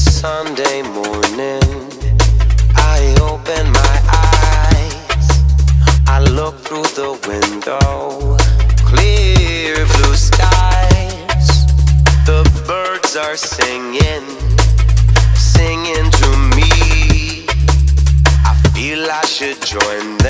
Sunday morning, I open my eyes. I look through the window, clear blue skies. The birds are singing, singing to me. I feel I should join them.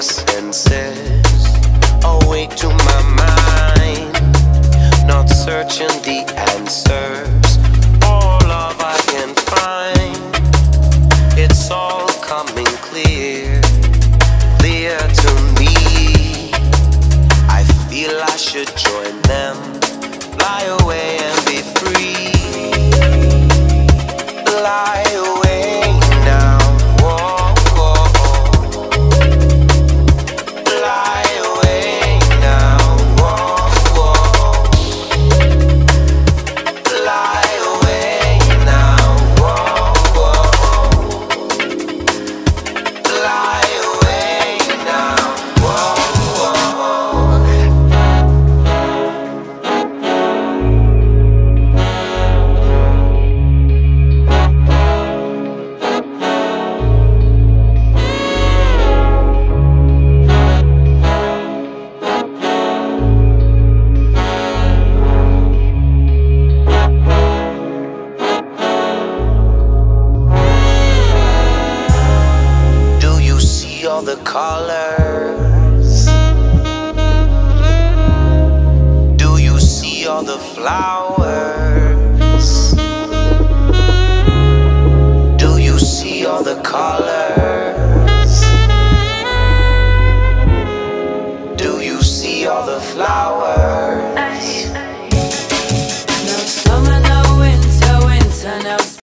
My senses, awake to my mind, not searching the answers. All love I can find, it's all coming clear, clear to me. I feel I should join them, fly away colors? Do you see all the flowers?